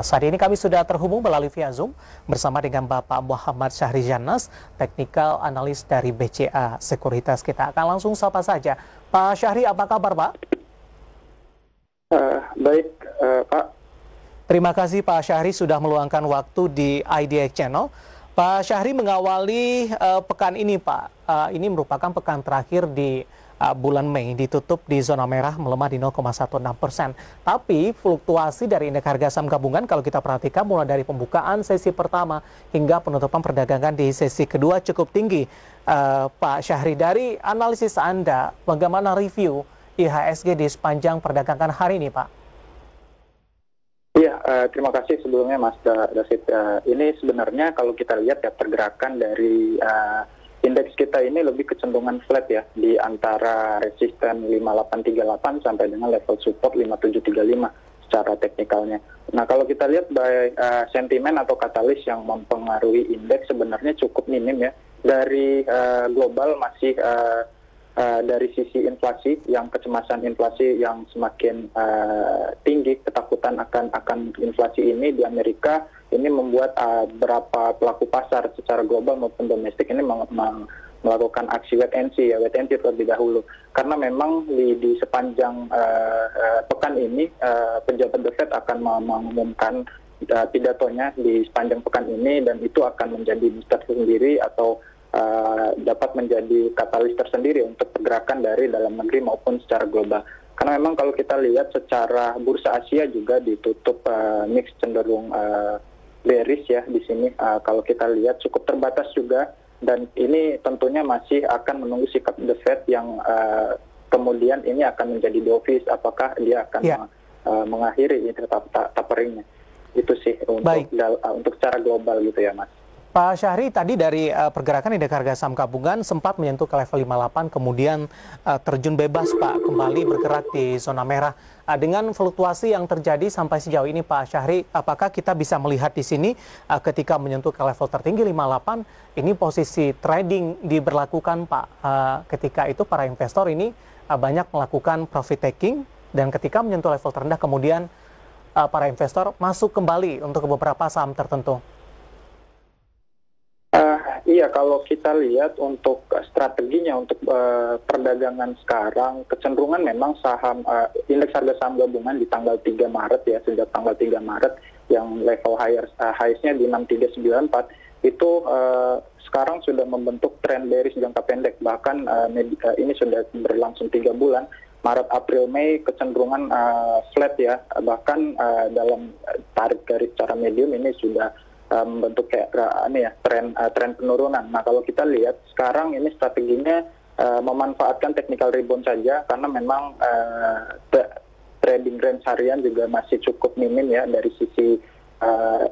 Saat ini kami sudah terhubung melalui via Zoom bersama dengan Bapak Muhammad Syahri Janas, teknikal analis dari BCA Sekuritas. Kita akan langsung sapa saja. Pak Syahri, apa kabar Pak? Uh, baik, uh, Pak. Terima kasih Pak Syahri sudah meluangkan waktu di IDX Channel. Pak Syahri mengawali uh, pekan ini Pak, uh, ini merupakan pekan terakhir di uh, bulan Mei ditutup di zona merah melemah di 0,16 persen. Tapi fluktuasi dari indeks harga saham gabungan kalau kita perhatikan mulai dari pembukaan sesi pertama hingga penutupan perdagangan di sesi kedua cukup tinggi. Uh, Pak Syahri, dari analisis Anda, bagaimana review IHSG di sepanjang perdagangan hari ini Pak? Iya, uh, terima kasih sebelumnya Mas Dasid. Uh, ini sebenarnya kalau kita lihat ya pergerakan dari uh, indeks kita ini lebih kecenderungan flat ya di antara resisten 5838 sampai dengan level support 5735 secara teknikalnya. Nah kalau kita lihat by uh, sentimen atau katalis yang mempengaruhi indeks sebenarnya cukup minim ya. Dari uh, global masih uh, uh, dari sisi inflasi yang kecemasan inflasi yang semakin uh, tinggi ketakutan akan akan inflasi ini di Amerika ini membuat uh, beberapa pelaku pasar secara global maupun domestik ini meng, meng, melakukan aksi wait and see ya wait and see terlebih dahulu. Karena memang di, di sepanjang uh, uh, pekan ini uh, pejabat The Fed akan mengumumkan uh, pidatonya di sepanjang pekan ini dan itu akan menjadi tersendiri atau uh, dapat menjadi katalis tersendiri untuk pergerakan dari dalam negeri maupun secara global. Karena memang kalau kita lihat secara bursa Asia juga ditutup uh, mix cenderung uh, bearish ya di sini. Uh, kalau kita lihat cukup terbatas juga dan ini tentunya masih akan menunggu sikap The Fed yang uh, kemudian ini akan menjadi dovish. Apakah dia akan yeah. uh, mengakhiri ini tetap taperingnya? Itu sih untuk dal, uh, untuk secara global gitu ya Mas. Pak Syahri, tadi dari uh, pergerakan indeks harga saham gabungan sempat menyentuh ke level 58, kemudian uh, terjun bebas Pak, kembali bergerak di zona merah. Uh, dengan fluktuasi yang terjadi sampai sejauh ini Pak Syahri, apakah kita bisa melihat di sini uh, ketika menyentuh ke level tertinggi 58, ini posisi trading diberlakukan Pak. Uh, ketika itu para investor ini uh, banyak melakukan profit taking, dan ketika menyentuh level terendah kemudian uh, para investor masuk kembali untuk beberapa saham tertentu. Iya, kalau kita lihat untuk strateginya untuk uh, perdagangan sekarang, kecenderungan memang saham uh, indeks harga saham gabungan di tanggal 3 Maret ya, sejak tanggal 3 Maret yang level higher uh, highest-nya di 6394 itu uh, sekarang sudah membentuk tren bearish jangka pendek. Bahkan uh, ini sudah berlangsung tiga bulan Maret April Mei kecenderungan uh, flat ya. Bahkan uh, dalam tarik garis secara medium ini sudah membentuk um, kayak uh, ini ya tren uh, tren penurunan. Nah kalau kita lihat sekarang ini strateginya uh, memanfaatkan technical rebound saja karena memang uh, trading range harian juga masih cukup minim ya dari sisi uh,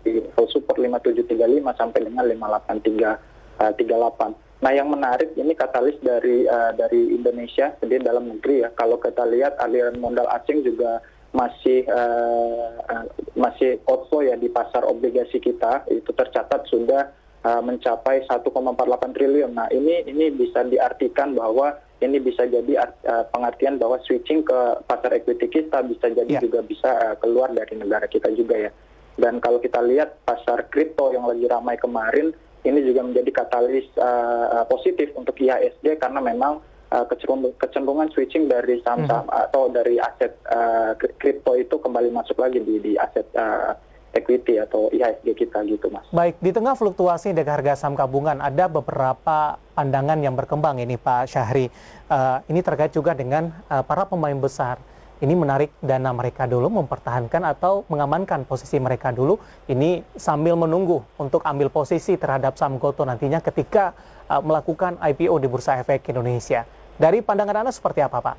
di support 5735 sampai dengan 58338. Uh, nah yang menarik ini katalis dari uh, dari Indonesia sendiri dalam negeri ya. Kalau kita lihat aliran modal asing juga masih uh, masih outflow ya di pasar obligasi kita itu tercatat sudah uh, mencapai 1,48 triliun. Nah ini ini bisa diartikan bahwa ini bisa jadi uh, pengertian bahwa switching ke pasar equity kita bisa jadi yeah. juga bisa uh, keluar dari negara kita juga ya. Dan kalau kita lihat pasar kripto yang lagi ramai kemarin ini juga menjadi katalis uh, positif untuk IHSG karena memang uh, kecenderungan switching dari saham-saham hmm. atau dari aset uh, kripto itu kembali masuk lagi di, di aset uh, equity atau IHSG kita gitu mas. Baik, di tengah fluktuasi dengan harga saham gabungan ada beberapa pandangan yang berkembang ini Pak Syahri. Uh, ini terkait juga dengan uh, para pemain besar. Ini menarik dana mereka dulu, mempertahankan atau mengamankan posisi mereka dulu. Ini sambil menunggu untuk ambil posisi terhadap saham Goto nantinya ketika uh, melakukan IPO di Bursa Efek Indonesia. Dari pandangan Anda seperti apa, Pak?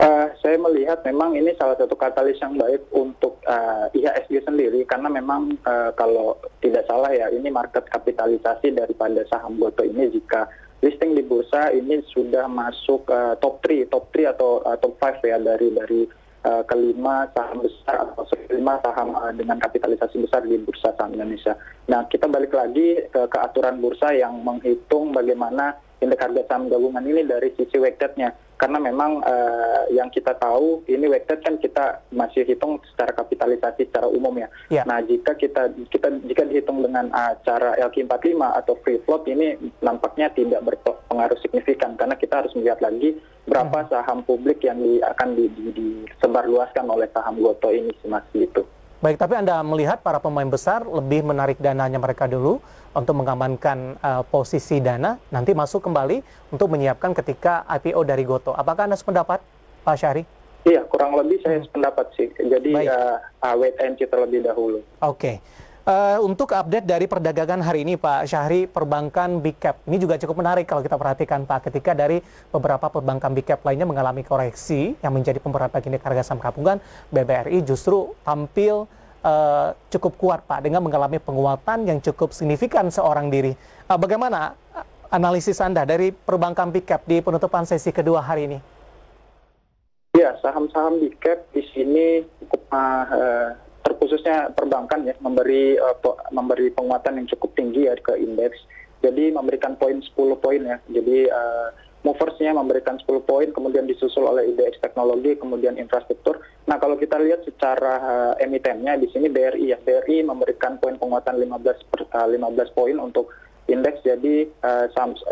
Uh, saya melihat memang ini salah satu katalis yang baik untuk uh, eh, IHSG sendiri karena memang uh, kalau tidak salah ya ini market kapitalisasi daripada saham Goto ini jika listing di bursa ini sudah masuk uh, top 3 top 3 atau uh, top 5 ya dari dari uh, kelima saham besar atau kelima saham uh, dengan kapitalisasi besar di bursa saham Indonesia. Nah kita balik lagi ke, ke aturan bursa yang menghitung bagaimana indeks harga saham gabungan ini dari sisi weighted-nya karena memang uh, yang kita tahu ini weighted kan kita masih hitung secara kapitalisasi secara umum ya. Yeah. Nah jika kita kita jika dihitung dengan uh, cara LQ45 atau free float ini nampaknya tidak berpengaruh signifikan karena kita harus melihat lagi berapa hmm. saham publik yang di, akan di, di, disebarluaskan oleh saham Goto ini masih itu. Baik, tapi Anda melihat para pemain besar lebih menarik dananya mereka dulu untuk mengamankan uh, posisi dana, nanti masuk kembali untuk menyiapkan ketika IPO dari Goto. Apakah Anda sependapat, Pak Syahri? Iya, kurang lebih saya sependapat sih. Jadi uh, wait and see terlebih dahulu. Oke. Okay. Uh, untuk update dari perdagangan hari ini Pak Syahri, perbankan Big Cap. Ini juga cukup menarik kalau kita perhatikan Pak, ketika dari beberapa perbankan Big Cap lainnya mengalami koreksi yang menjadi pemberat bagi harga saham gabungan, BBRI justru tampil uh, cukup kuat Pak dengan mengalami penguatan yang cukup signifikan seorang diri. Uh, bagaimana analisis Anda dari perbankan Big Cap di penutupan sesi kedua hari ini? Ya, saham-saham Big Cap di sini cukup uh, terkhususnya perbankan ya memberi uh, memberi penguatan yang cukup tinggi ya ke indeks. Jadi memberikan poin 10 poin ya. Jadi uh, moversnya memberikan 10 poin, kemudian disusul oleh IDX teknologi, kemudian infrastruktur. Nah kalau kita lihat secara uh, emitennya di sini BRI ya, BRI memberikan poin penguatan 15 per, uh, 15 poin untuk indeks. Jadi uh,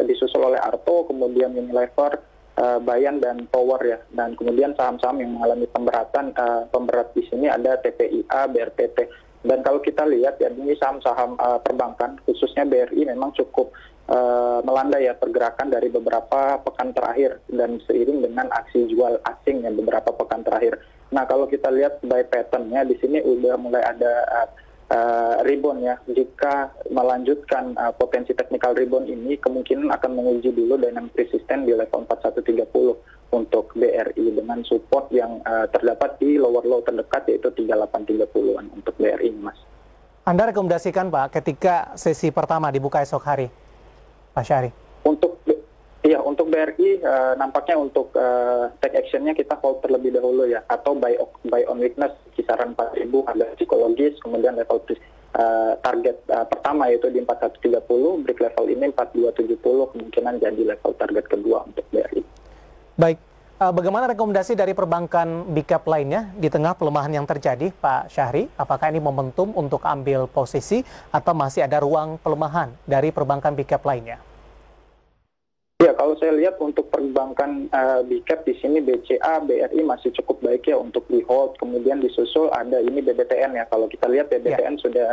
disusul oleh Arto, kemudian Unilever, uh, Bayan dan Power ya. Dan kemudian saham-saham yang mengalami pemberatan uh, pemberat di sini ada TPIA, BRPT. Dan kalau kita lihat ya ini saham-saham uh, perbankan khususnya BRI memang cukup uh, melandai ya pergerakan dari beberapa pekan terakhir dan seiring dengan aksi jual asing yang beberapa pekan terakhir. Nah kalau kita lihat by patternnya di sini udah mulai ada uh, uh, rebound ya. Jika melanjutkan uh, potensi technical rebound ini kemungkinan akan menguji dulu dynamic resistance di level 4130 untuk BRI dengan support yang uh, terdapat di lower low terdekat yaitu 3830-an untuk BRI Mas. Anda rekomendasikan Pak ketika sesi pertama dibuka esok hari, Pak Syari? Untuk BRI uh, nampaknya untuk uh, take actionnya kita hold terlebih dahulu ya, atau buy, buy on weakness kisaran 4.000 harga psikologis, kemudian level uh, target uh, pertama yaitu di 4130, break level ini 4270 kemungkinan jadi level target kedua untuk BRI. Baik, uh, bagaimana rekomendasi dari perbankan big cap lainnya di tengah pelemahan yang terjadi, Pak Syahri? Apakah ini momentum untuk ambil posisi atau masih ada ruang pelemahan dari perbankan big cap lainnya? Ya, kalau saya lihat untuk perbankan uh, eh, BCAP di sini BCA, BRI masih cukup baik ya untuk di hold. Kemudian disusul ada ini BBTN ya. Kalau kita lihat BBTN ya. sudah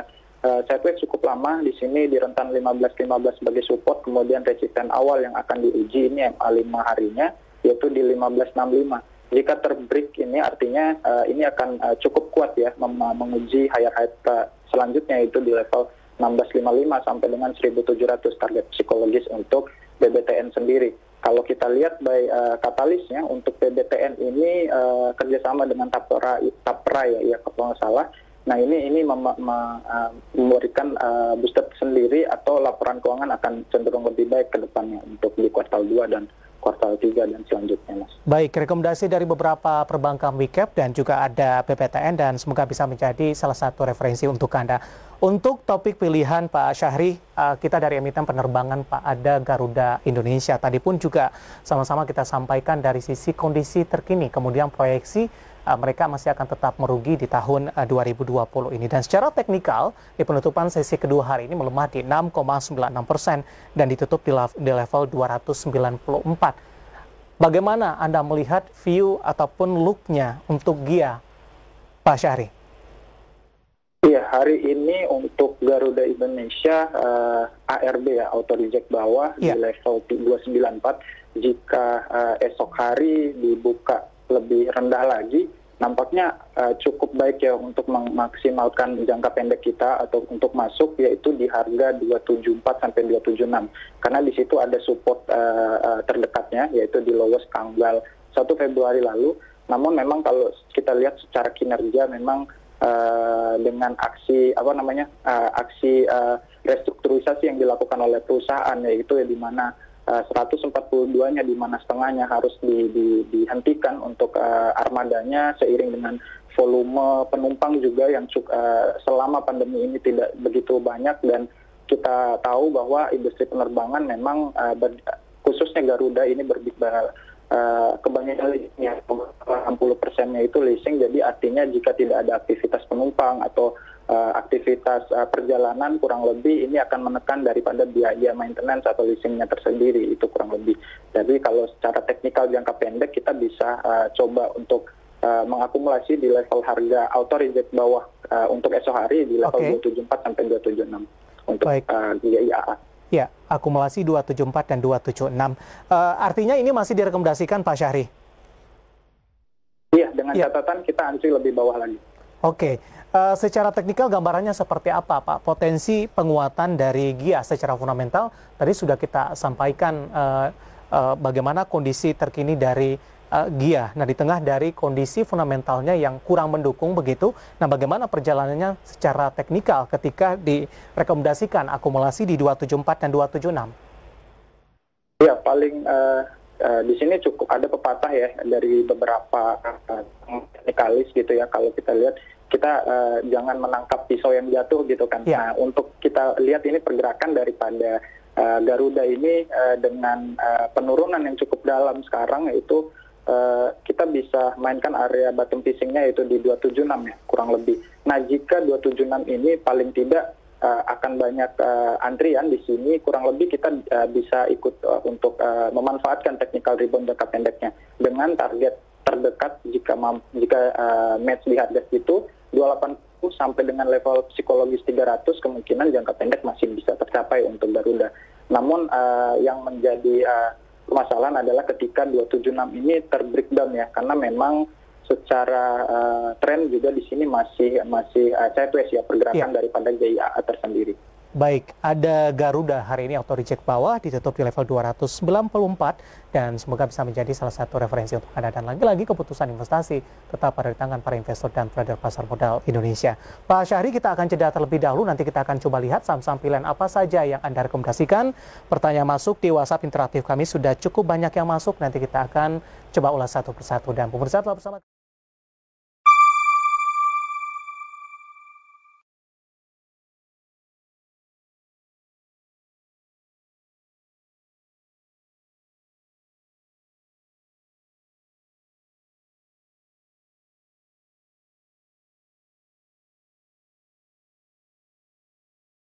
uh, sideways cukup lama di sini di rentan 15-15 sebagai support. Kemudian resisten awal yang akan diuji ini MA 5 harinya yaitu di 1565. Jika terbreak ini artinya uh, ini akan uh, cukup kuat ya menguji higher high selanjutnya itu di level 1655 sampai dengan 1700 target psikologis untuk BBTN sendiri. Kalau kita lihat by uh, katalisnya untuk BBTN ini uh, kerjasama dengan Tapra, Tapra ya, ya kalau nggak salah. Nah ini ini mem mem uh, memberikan uh, booster sendiri atau laporan keuangan akan cenderung lebih baik ke depannya untuk di kuartal 2 dan kuartal 3 dan selanjutnya, Mas. Baik, rekomendasi dari beberapa perbankan WeCap dan juga ada PPTN dan semoga bisa menjadi salah satu referensi untuk Anda. Untuk topik pilihan Pak Syahri, uh, kita dari emiten penerbangan Pak ada Garuda Indonesia. Tadi pun juga sama-sama kita sampaikan dari sisi kondisi terkini, kemudian proyeksi uh, mereka masih akan tetap merugi di tahun uh, 2020 ini. Dan secara teknikal, di penutupan sesi kedua hari ini melemah di 6,96 persen dan ditutup di, di level 294. Bagaimana Anda melihat view ataupun look-nya untuk GIA, Pak Syahri? Iya, hari ini untuk Garuda Indonesia uh, ARB ya, auto reject bawah ya. di level 294. Jika uh, esok hari dibuka lebih rendah lagi, nampaknya uh, cukup baik ya untuk memaksimalkan jangka pendek kita atau untuk masuk yaitu di harga 274 sampai 276 karena di situ ada support uh, terdekatnya yaitu di lowest tanggal 1 Februari lalu. Namun memang kalau kita lihat secara kinerja memang uh, dengan aksi apa namanya uh, aksi uh, restrukturisasi yang dilakukan oleh perusahaan yaitu ya di mana Uh, 142-nya di mana setengahnya harus di, di, dihentikan untuk uh, armadanya seiring dengan volume penumpang juga yang uh, selama pandemi ini tidak begitu banyak. Dan kita tahu bahwa industri penerbangan memang uh, ber, khususnya Garuda ini berbicara uh, kebanyakan leasingnya 60 persennya itu leasing jadi artinya jika tidak ada aktivitas penumpang atau uh, aktivitas uh, perjalanan kurang lebih ini akan menekan daripada biaya maintenance atau leasingnya tersendiri itu kurang lebih jadi kalau secara teknikal jangka pendek kita bisa uh, coba untuk uh, mengakumulasi di level harga auto reject bawah uh, untuk esok hari di level okay. 274 sampai 276 untuk Baik. uh, IAA. Ya, akumulasi 274 dan 276. Uh, artinya ini masih direkomendasikan Pak Syahri? Iya, dengan ya. catatan kita ansi lebih bawah lagi. Oke, uh, secara teknikal gambarannya seperti apa Pak? Potensi penguatan dari GIA secara fundamental tadi sudah kita sampaikan uh, uh, bagaimana kondisi terkini dari uh, GIA. Nah, di tengah dari kondisi fundamentalnya yang kurang mendukung begitu, nah bagaimana perjalanannya secara teknikal ketika direkomendasikan akumulasi di 274 dan 276? Ya, paling uh, uh, di sini cukup ada pepatah ya dari beberapa uh, teknikalis gitu ya kalau kita lihat kita uh, jangan menangkap pisau yang jatuh gitu kan. Ya. Nah, untuk kita lihat ini pergerakan daripada uh, Garuda ini uh, dengan uh, penurunan yang cukup dalam sekarang yaitu Uh, kita bisa mainkan area bottom fishingnya yaitu di 276 ya kurang lebih. Nah jika 276 ini paling tidak uh, akan banyak uh, antrian di sini kurang lebih kita uh, bisa ikut uh, untuk uh, memanfaatkan technical rebound jangka pendeknya dengan target terdekat jika jika uh, match di harga itu 280 sampai dengan level psikologis 300 kemungkinan jangka pendek masih bisa tercapai untuk Garuda. Namun uh, yang menjadi uh, permasalahan adalah ketika 276 ini terbreakdown ya karena memang secara uh, tren juga di sini masih masih uh, sideways ya pergerakan yeah. daripada GIA tersendiri. Baik, ada Garuda hari ini auto reject bawah ditutup di level 294 dan semoga bisa menjadi salah satu referensi untuk Anda dan lagi-lagi keputusan investasi tetap pada di tangan para investor dan trader pasar modal Indonesia. Pak Syahri kita akan jeda terlebih dahulu nanti kita akan coba lihat saham-saham pilihan apa saja yang Anda rekomendasikan. Pertanyaan masuk di WhatsApp interaktif kami sudah cukup banyak yang masuk nanti kita akan coba ulas satu persatu dan pemirsa telah bersama